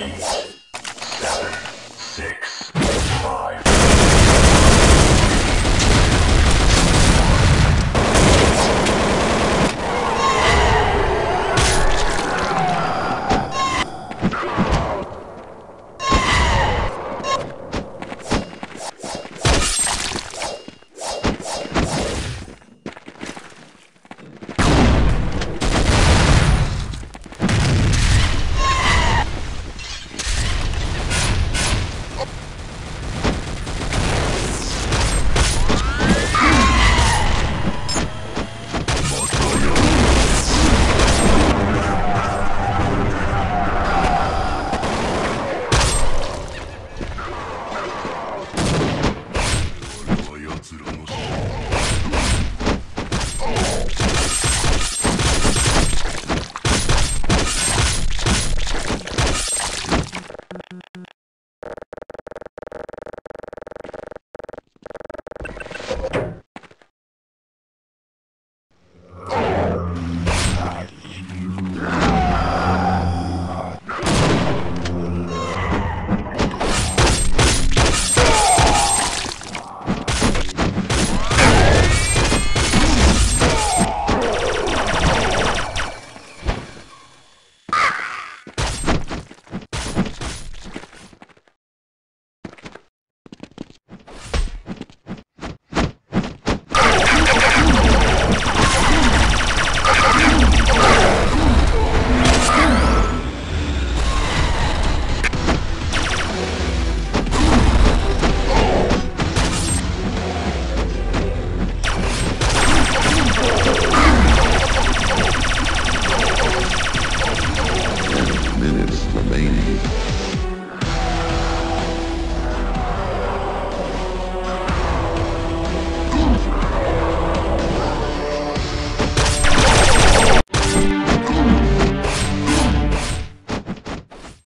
Peace.